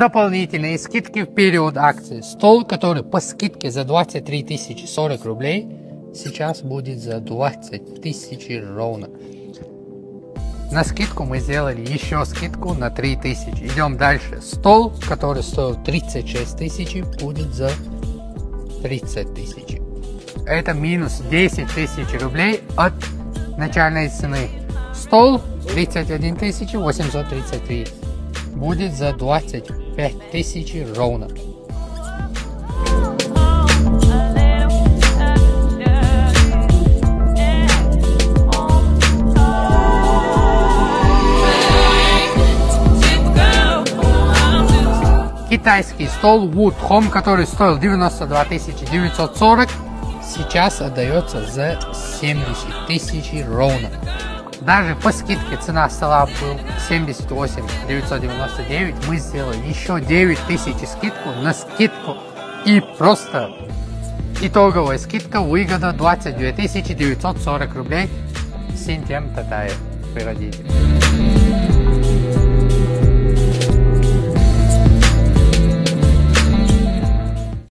дополнительные скидки в период акции. Стол, который по скидке за 23 тысячи 40 рублей, сейчас будет за 20 тысяч ровно. На скидку мы сделали еще скидку на 3000. Идем дальше. Стол, который стоил 36 тысяч, будет за 30 тысяч. Это минус 10 тысяч рублей от начальной цены. Стол 31 833 будет за 25 тысяч ровно. Китайский стол Wood Home, который стоил 92 940, сейчас отдается за 70 тысяч ровно. Даже по скидке цена стола был 78 999, мы сделали еще 9 тысяч скидку на скидку. И просто итоговая скидка выгода 22 940 рублей. Синтем Татаев, природитель.